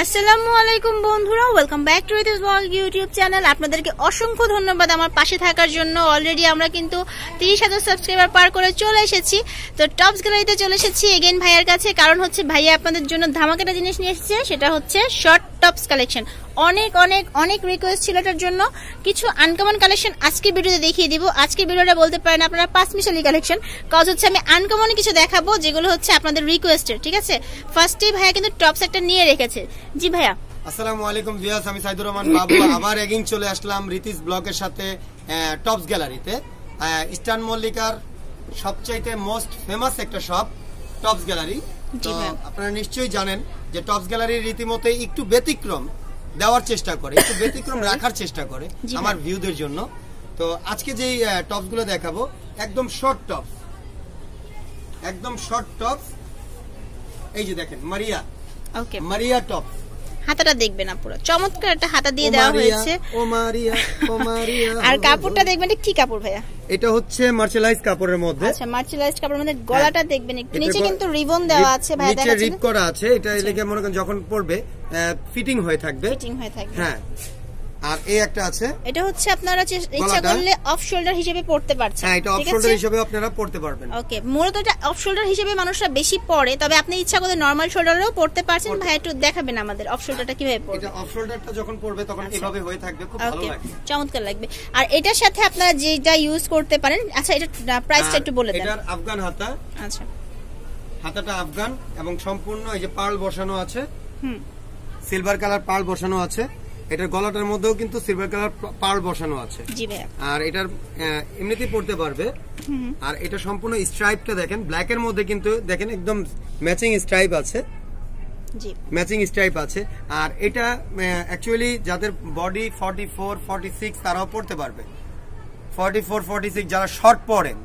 আসসালামু আলাইকুম বন্ধুরা welcome back to this blog YouTube channel আপনাদেরকে অসংখ্য ধন্যবাদ আমার পাশে থাকার জন্য। অলরেডি আমরা কিন্তু তিরিশ হাজার সাবস্ক্রাইবার পার করে চলে এসেছি। তো টপস গ্যালারিতে চলে এসেছি। এগেন ভাইয়ার কাছে, কারণ হচ্ছে ভাইয়া আপনাদের জন্য ধামাকাটা জিনিস নিয়ে এসেছে, সেটা হচ্ছে শর্ট টপস কালেকশন অনেক অনেক অনেক রিকোয়েস্ট ছিল এটার জন্য। কিছু আনকমন কালেকশন আজকের ভিডিওতে দেখিয়ে দিব। আজকের ভিডিওটা বলতে পারেন আপনারা পাঁচ মিশালি কালেকশন কজ হচ্ছে আমি আনকমন কিছু দেখাবো, যেগুলো হচ্ছে আপনাদের রিকোয়েস্টের ঠিক আছে? ফার্স্টেই ভাইয়া কিন্তু টপস একটা নিয়ে রেখেছে। জি ভাইয়া। আসসালামু আলাইকুম ভিউয়ার্স আমি সাইদুর রহমান বাবু। আবার এগিং চলে আসলাম রিতিস ব্লকের সাথে টপস গ্যালারিতে ইস্টার্ন মল্লিকার সবচাইতে মোস্ট ফেমাস একটা শপ টপস গ্যালারি। আপনারা নিশ্চয়ই জানেন যে টপস গ্যালারির রীতিমতো একটু ব্যতিক্রম দেওয়ার চেষ্টা করে একটু ব্যতিক্রম রাখার চেষ্টা করে আমার ভিউদের জন্য। তো আজকে যেই টপসগুলো দেখাবো একদম শর্ট টপ একদম শর্ট টপ এই যে দেখেন মারিয়া ওকে মারিয়া টপস হাতাটা দেখবেন না পুরো চমৎকার একটা হাতা দিয়ে দেওয়া হয়েছে। ও মারিয়া ও মারিয়া আর কাপড়টা দেখবেন এটা কি কাপড় ভাইয়া? এটা হচ্ছে মার্চেলাইজ কাপড়ের মধ্যে। আচ্ছা মার্চেলাইজ কাপড়ের মধ্যে গলাটা দেখবেন একটু। নিচে কিন্তু রিবন দেওয়া আছে ভাইয়া নিচে রিপ করা আছে। এটা এলাকে মনে করেন যখন পরবে ফিটিং হয়ে থাকবে। ফিটিং হয়ে থাকবে। হ্যাঁ। আর এই একটা আছে। এটা হচ্ছে আপনারা ইচ্ছা করলে অফ শোল্ডার হিসেবে পড়তে পারছেন হ্যাঁ এটা অফ শোল্ডার হিসেবে আপনারা পড়তে পারবেন। ওকে মূলত এটা অফ শোল্ডার হিসেবে মানুষরা বেশি পড়ে তবে আপনি ইচ্ছা করলে নর্মাল শোল্ডারেও পড়তে পারছেন। ভাই একটু দেখাবেন আমাদের অফ শোল্ডারটা কীভাবে পড়বে? এটা অফ শোল্ডারটা যখন পড়বে তখন আচ্ছা। এভাবে হয়ে থাকবে খুব ভালো লাগবে। চমৎকার লাগবে। আর এটার সাথে আপনারা যেটা ইউজ করতে পারেন আচ্ছা এটা প্রাইসটা একটু বলে দেন। এটার আফগান হাতা। আচ্ছা। হাতাটা আফগান এবং সম্পূর্ণ এই যে পার্ল বসানো আছে। হুম। সিলভার কালার পার্ল বসানো আছে। এটার গলাটার মধ্যেও কিন্তু সিলভার কালার পার্ল বসানো আছে। আর এটার এমনিতেই পড়তে পারবে। আর এটা সম্পূর্ণ স্ট্রাইপটা দেখেন ব্ল্যাক এর মধ্যে কিন্তু দেখেন একদম ম্যাচিং স্ট্রাইপ আছে। জি। ম্যাচিং স্ট্রাইপ আছে। আর এটা অ্যাকচুয়ালি যাদের body forty four forty six তারাও পড়তে পারবে। ফর্টি ফোর ফর্টি সিক্স যারা শর্ট পরেন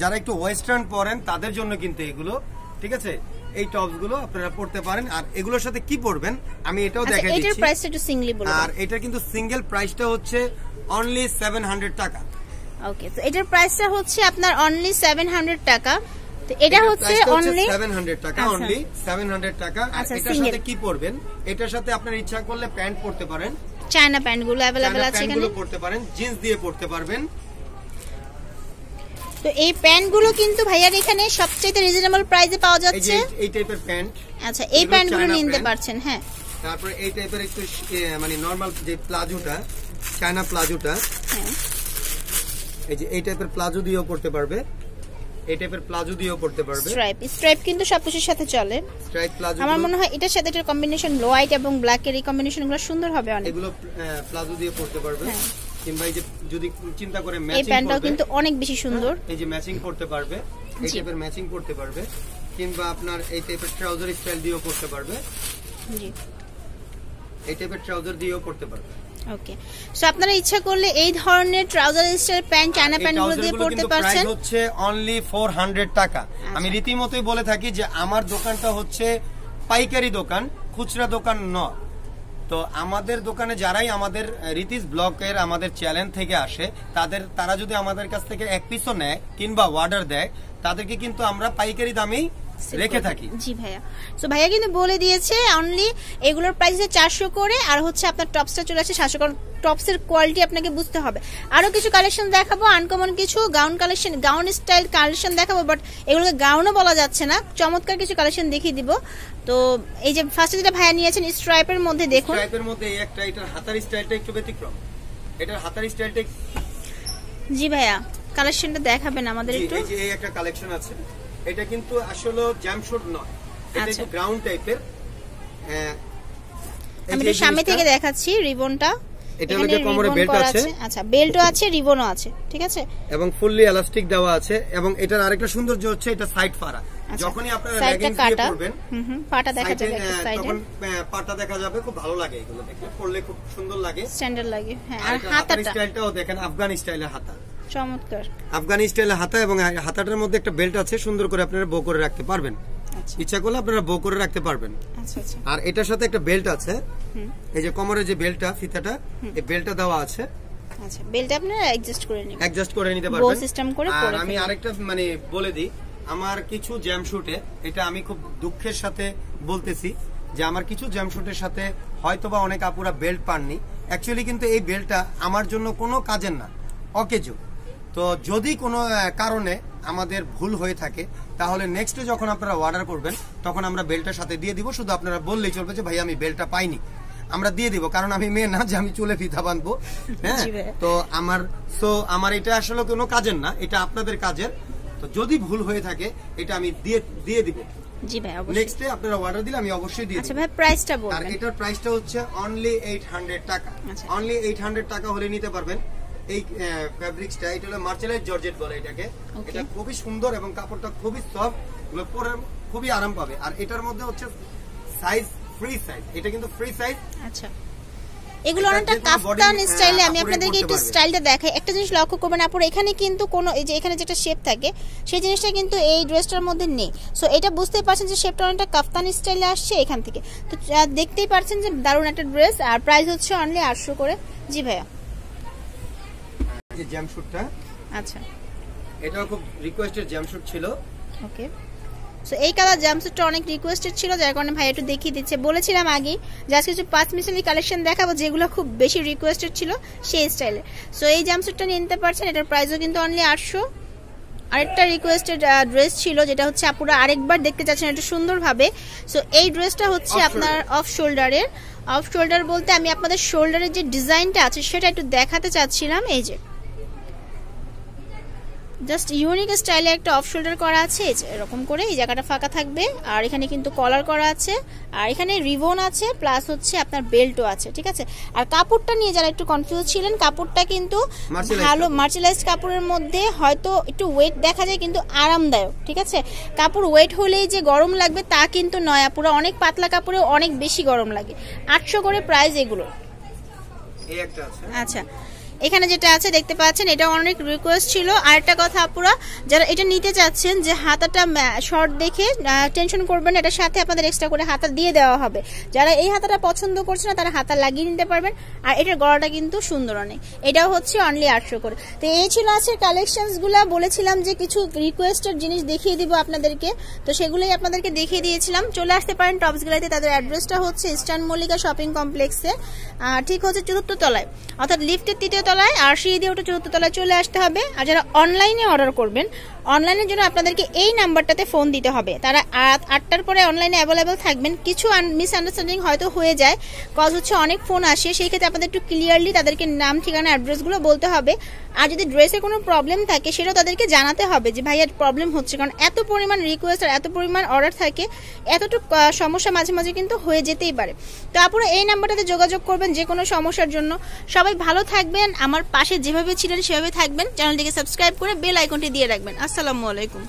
যারা একটু ওয়েস্টার্ন পরেন তাদের জন্য কিন্তু এগুলো ঠিক আছে? এই টপসগুলো আপনারা পড়তে পারেন। আর এগুলোর সাথে কি পরবেন? আমি এটাও আচ্ছা দেখাই এটার প্রাইসটা একটু সিঙ্গলি বলে আর এটা কিন্তু সিঙ্গেল প্রাইসটা হচ্ছে অনলি সেভেন হান্ড্রেড টাকা। ওকে তো এটার প্রাইসটা হচ্ছে আপনার অনলি সেভেন হান্ড্রেড টাকা। তো এটা হচ্ছে অনলি সেভেন হান্ড্রেড টাকা আচ্ছা। অনলি সেভেন হান্ড্রেড টাকা। আর আচ্ছা, এটার সাথে কি পরবেন? এটার সাথে আপনার ইচ্ছা করলে প্যান্ট পরতে পারেন। চায়না প্যান্টগুলো অ্যাভেলেবেল আছে প্যান্ট এখানে। গুলো পরতে পারেন। জিন্স দিয়ে পরতে পারবেন। তো এই প্যান্টগুলো কিন্তু ভাইয়ার এখানে সবচেয়ে রিজনেবল প্রাইসে পাওয়া যাচ্ছে। এই- টাইপের প্যান্ট। আচ্ছা এই এগুলো প্যান্টগুলো নিতে পারছেন হ্যাঁ। তারপরে এই টাইপের একটু মানে নর্মাল যে প্লাজোটা চায়না প্লাজোটা। হ্যাঁ। এই যে এই টাইপের প্লাজো দিয়েও পরতে পারবে। এই টাইপের প্লাজো দিয়েও পরতে পারবে। স্ট্রাইপ স্ট্রাইপ কিন্তু সবকিছুর সাথে চলে। স্ট্রাইপ প্লাজো আমার মনে হয় এটার সাথে এটার কম্বিনেশন হোয়াইট এবং ব্ল্যাক এর এই কম্বিনেশনগুলো সুন্দর হবে অনেক। এগুলো প্লাজো দিয়ে পরতে পারবে। হ্যাঁ। কিংবা এই যে যদি চিন্তা করে এই প্যান্টটাও কিন্তু অনেক বেশি সুন্দর। এই যে ম্যাচিং করতে পারবে এই টাইপের ম্যাচিং করতে পারবে কিংবা আপনার এই টাইপের ট্রাউজার স্টাইল দিয়েও করতে পারবে। জি। এই টাইপের ট্রাউজার দিয়েও করতে পারবে। ওকে। সো আপনারা ইচ্ছা করলে এই ধরনের ট্রাউজার স্টাইল প্যান্ট চায়না এই প্যান্টগুলো দিয়ে পড়তে পারছেন? হচ্ছে অনলি 400 টাকা। আমি রীতিমতোই বলে থাকি যে আমার দোকানটা হচ্ছে পাইকারি দোকান খুচরা দোকান নয়। তো আমাদের দোকানে যারাই আমাদের রীতিস ব্লকের আমাদের চ্যানেল থেকে আসে, তাদের, তারা যদি আমাদের কাছ থেকে এক পিসও নেয় কিংবা অর্ডার দেয়, তাদেরকে কিন্তু আমরা পাইকারি দামেই রেখে থাকি। জি ভাইয়া। সো ভাইয়া কিন্তু বলে দিয়েছে অনলি এগুলোর প্রাইস চারশো করে আর হচ্ছে আপনার টপসটা চলে আসছে সাতশো কারণ টপসের কোয়ালিটি আপনাকে বুঝতে হবে। আরও কিছু কালেকশন দেখাবো আনকমন কিছু gown collection gown style collection দেখাবো বাট এগুলোকে গাউনও বলা যাচ্ছে না। চমৎকার কিছু কালেকশন দেখিয়ে দিব। তো এই যে ফার্স্টে যেটা ভাইয়া নিয়েছেন স্ট্রাইপের মধ্যে দেখুন। স্ট্রাইপের মধ্যে এই একটা এটার হাতার স্টাইলটা একটু ব্যতিক্রম। এটার হাতার স্টাইলটা জি ভাইয়া কালেকশনটা দেখাবেন আমাদের একটু। এই যে এই একটা কালেকশন আছে। এটা কিন্তু আসলে জ্যামশুট নয়। এটা আচ্ছা। একটু গ্রাউন্ড টাইপের আমি একটু সামনে থেকে দেখাচ্ছি রিবনটা। এটা হলো কোমরে করা আছে। আচ্ছা বেল্টও আছে রিবনও আছে ঠিক আছে? এবং ফুললি এলাস্টিক দেওয়া আছে এবং এটার আরেকটা সৌন্দর্য হচ্ছে এটা সাইড ফাড়া। আচ্ছা। যখনই আপনারা লেগিংস দিয়ে পরবেন পাটা দেখা যাবে সাইডে তখন পাটা দেখা যাবে খুব ভালো লাগে এগুলো দেখলে। পরলে খুব সুন্দর লাগে। স্ট্যান্ডার্ড লাগে হ্যাঁ আর হাতাটা। স্টাইলটাও দেখেন আফগান স্টাইলের হাতা। চমৎকার। আফগানি স্টাইলের হাতা এবং হাতাটার মধ্যে একটা বেল্ট আছে সুন্দর করে আপনারা বো করে রাখতে পারবেন। আচ্ছা। ইচ্ছা করলে আপনারা বো করে রাখতে পারবেন। আচ্ছা আচ্ছা। আর এটার সাথে একটা বেল্ট আছে। এই যে কোমরের যে বেল্টটা ফিতাটা এই বেল্টটা দেওয়া আছে। আচ্ছা বেল্টটা আপনারা অ্যাডজাস্ট করে অ্যাডজাস্ট করে নিতে পারবেন। system করে আর আমি আরেকটা মানে বলে দিই আমার কিছু জ্যামশুটে এটা আমি খুব দুঃখের সাথে বলতেছি যে আমার কিছু জ্যামশুটের সাথে হয়তোবা অনেক আপুরা বেল্ট পাননি। অ্যাকচুয়ালি কিন্তু এই বেল্টটা আমার জন্য কোনো কাজের না অকেজো। তো যদি কোনো কারণে আমাদের ভুল হয়ে থাকে তাহলে নেক্সটে যখন আপনারা অর্ডার করবেন তখন আমরা বেল্টটার সাথে দিয়ে দিব। শুধু আপনারা বললেই চলবে যে ভাই আমি বেলটা পাইনি। আমরা দিয়ে দিব কারণ আমি মেয়ে না যে আমি চুলে ফিতা বাঁধবো। হ্যাঁ? তো আমার সো আমার এটা আসলে কোনো কাজের না এটা আপনাদের কাজের। তো যদি ভুল হয়ে থাকে এটা আমি দিয়ে দিয়ে দিব। জি ভাই অবশ্যই। নেক্সট আপনারা অর্ডার দিলে আমি অবশ্যই দিয়ে আচ্ছা ভাই প্রাইসটা আর এটার প্রাইসটা হচ্ছে অনলি এইট হান্ড্রেড টাকা। আচ্ছা। অনলি এইট হান্ড্রেড টাকা হলে নিতে পারবেন। এই ফ্যাব্রিক্সটা এটা হলো মার্চেলাইজ জর্জেট বলে এটাকে। এটা খুবই সুন্দর এবং কাপড়টা খুবই সফট পরে খুবই আরাম পাবে। আর এটার মধ্যে হচ্ছে সাইজ ফ্রি সাইজ এটা কিন্তু ফ্রি সাইজ আচ্ছা। এগুলো অনেকটা কাফতান স্টাইলে আমি আপনাদেরকে একটু স্টাইলটা দেখাই। একটা জিনিস লক্ষ্য করবেন আপুর এখানে কিন্তু কোনো এই যে এখানে যেটা শেপ থাকে সেই জিনিসটা কিন্তু এই ড্রেসটার মধ্যে নেই। সো এটা বুঝতেই পারছেন যে শেপটা অনেকটা কাফতান স্টাইলে আসছে এখান থেকে। তো দেখতেই পারছেন যে দারুণ একটা ড্রেস আর প্রাইস হচ্ছে অনলি আটশো করে। জি ভাইয়া। যে জ্যামশুটটা আচ্ছা। এটাও খুব রিকোয়েস্টেড জ্যামশুট ছিল। ওকে সো এই কালার জাম্পস্যুটটা অনেক রিকোয়েস্টেড ছিল যার কারণে ভাই একটু দেখিয়ে দিচ্ছে। বলেছিলাম আগেই যে আজকে কিছু পাঁচ মিশালি কালেকশন দেখাবো যেগুলো খুব বেশি রিকোয়েস্টেড ছিল সেই স্টাইলে সো এই জাম্পস্যুটটা নিতে পারছেন এটার প্রাইসও কিন্তু অনলি আটশো। আরেকটা রিকোয়েস্টেড ড্রেস ছিল যেটা হচ্ছে আপুরা আরেকবার দেখতে চাচ্ছেন একটু সুন্দরভাবে। সো এই ড্রেসটা হচ্ছে আপনার অফ শোল্ডারের অফ শোল্ডার বলতে আমি আপনাদের শোল্ডারের যে ডিজাইনটা আছে সেটা একটু দেখাতে চাচ্ছিলাম এই যে। জাস্ট ইউনিক স্টাইলে একটা অফ শোল্ডার করা আছে এরকম করে এই জায়গাটা ফাঁকা থাকবে। আর এখানে কিন্তু কলার করা আছে আর এখানে রিবন আছে প্লাস হচ্ছে আপনার বেল্টও আছে ঠিক আছে? আর কাপড়টা নিয়ে যারা একটু কনফিউজ ছিলেন কাপড়টা কিন্তু ভালো মার্চেলাইজ কাপড়ের মধ্যে হয়তো একটু ওয়েট দেখা যায় কিন্তু আরামদায়ক ঠিক আছে? কাপড় ওয়েট হলেই যে গরম লাগবে তা কিন্তু নয় পুরো অনেক পাতলা কাপড়ে অনেক বেশি গরম লাগে। আটশো করে প্রাইস এগুলো। আচ্ছা। এখানে যেটা আছে, দেখতে পাচ্ছেন, এটা অনেক রিকোয়েস্ট ছিল। আর একটা কথা আপুরা, যারা এটা নিতে চাচ্ছেন যে হাতাটা শর্ট দেখে টেনশন করবেন এটার সাথে আপনাদের এক্সট্রা করে হাতা দিয়ে দেওয়া হবে। যারা এই হাতাটা পছন্দ করছে না, তারা হাতা লাগিয়ে নিতে পারবেন। আর এটার গলাটা কিন্তু সুন্দর অনেক। এটাও হচ্ছে অনলি আটশো করে। তো এই ছিল আছে কালেকশনসগুলা। বলেছিলাম যে কিছু রিকোয়েস্টেড জিনিস দেখিয়ে দিব আপনাদেরকে। তো সেগুলোই আপনাদেরকে দেখিয়ে দিয়েছিলাম। চলে আসতে পারেন টপস গ্যালারিতে। তাদের অ্যাড্রেসটা হচ্ছে ইস্টার্ন মল্লিকা শপিং কমপ্লেক্সে। ঠিক হচ্ছে চতুর্থ তলায়। অর্থাৎ লিফটের তৃতীয় তলায় আর সিঁড়ি দিয়ে উঠে চতুর্থ তলায় চলে আসতে হবে। আর যারা অনলাইনে অর্ডার করবেন, অনলাইনের জন্য আপনাদেরকে এই নাম্বারটাতে ফোন দিতে হবে। তারা আটটার পরে অনলাইনে অ্যাভেলেবেল থাকবেন। কিছু মিসআন্ডারস্ট্যান্ডিং হয়তো হয়ে যায়। কজ হচ্ছে অনেক ফোন আসে। সেই ক্ষেত্রে আপনাদের একটু ক্লিয়ারলি তাদেরকে নাম, ঠিকানা অ্যাড্রেসগুলো বলতে হবে। আর যদি ড্রেসে কোনো প্রবলেম থাকে, সেটাও তাদেরকে জানাতে হবে যে ভাইয়ার প্রবলেম হচ্ছে। কারণ এত পরিমাণ রিকোয়েস্ট আর এত পরিমাণ অর্ডার থাকে, এতটুকু সমস্যা মাঝে মাঝে কিন্তু হয়ে যেতেই পারে। তো আপনারা এই নাম্বারটাতে যোগাযোগ করবেন যে কোনো সমস্যার জন্য। সবাই ভালো থাকবেন। আমার পাশে যেভাবে ছিলেন সেভাবে থাকবেন। চ্যানেলটিকে সাবস্ক্রাইব করে বেল আইকনটি দিয়ে রাখবেন। আসসালামু আলাইকুম।